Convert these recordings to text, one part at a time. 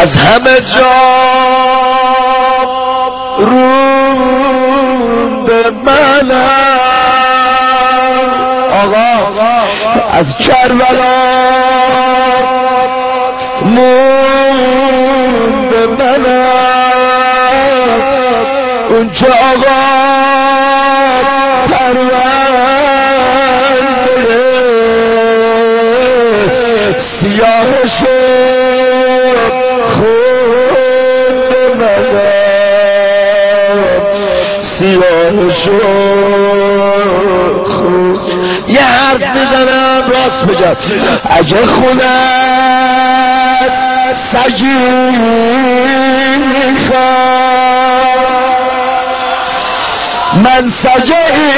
از همه جا رون به منم. آقا از کربلا مون به منم. اونجا آقا پرونده سیاه شد یه حرف می‌زنم راست بگم اگه خونت سگی می‌خواد من سجعی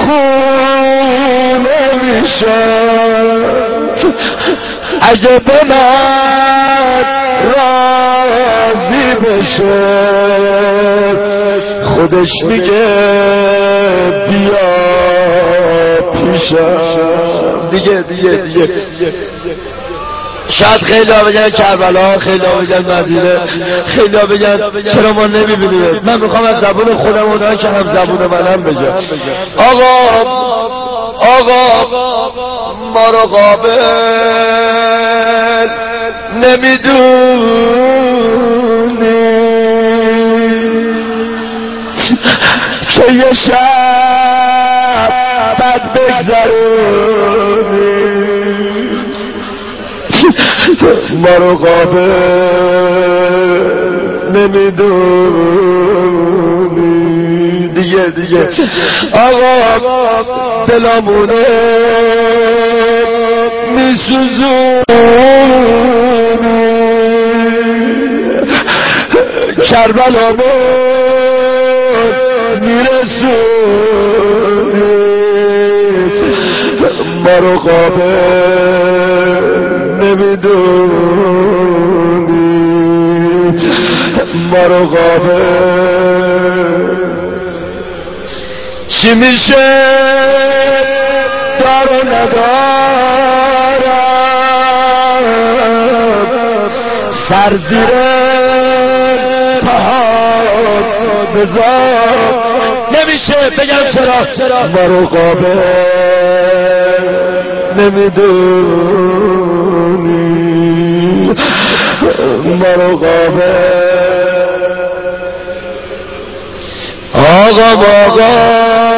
خونه میشم. اگه به من راضی بشه خودش میگه بیا پیشم دیگه دیگه دیگه شاید خیلی ها بگن کربلا خیلی ها بگن مدینه خیلی ها بگن چرا ما نمی‌بینیم؟ من می‌خوام از زبون خودم اونها که هم زبون منم بگم. آقا آقا ما رو قابل نمی‌دونی که یه شب بد بگذرونی؟ ما رو قابل نمی‌دونی. دیگه دیگه. آقا دلامونه میسوزونی. کربلا میرسونی ما رو قابل نمی‌دونی. ما رو سر زیر پهات بذار. نمیشه بگم چرا. چرا؟ ما رو قابل. نمی‌دونی. ما رو قابل. آقا آقا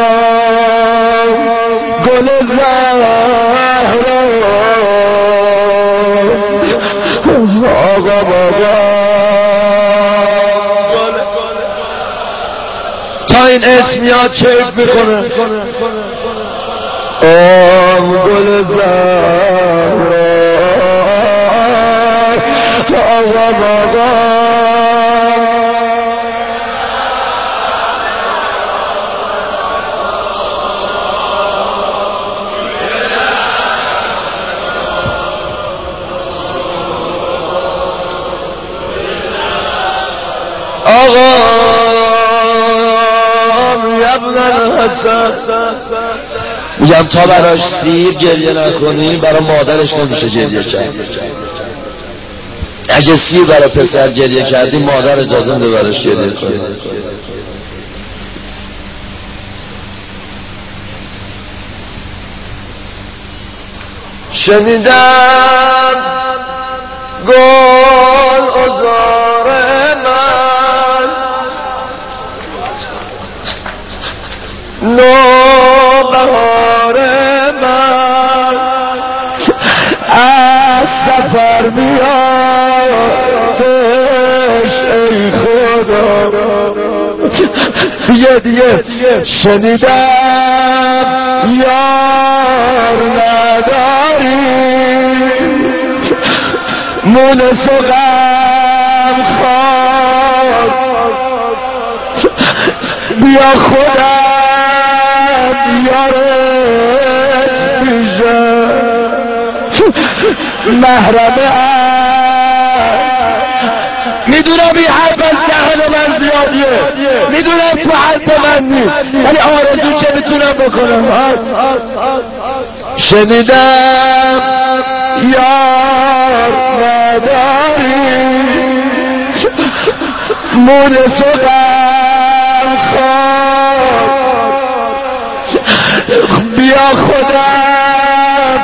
این اسم میاد کیف می‌کنه. آم گل زهرا. آقا آقا. میگم تا براش سیر گریه نکنی برای مادرش نمیشه گریه کرد. اگه سیر برای پسر گریه کردی مادر اجازه نده براش گریه کنی. شنیدم گل ازار نوبهار من از سفر میادش ای خدا. دیگه دیگه شنیدم یار نداری. مونس و غم خواد بیا خودم. یارت میشه محرم می‌دونم این حرف از دهن من زیادیه. می‌دونم تو حرف من نیست. ولی آرزو که می‌تونم بکنم؟ شنیدم یار نداری. مونس و خودم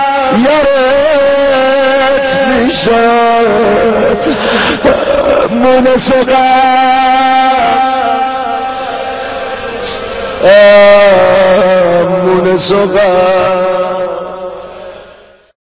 یارت می‌شد. مونس غم مونس غم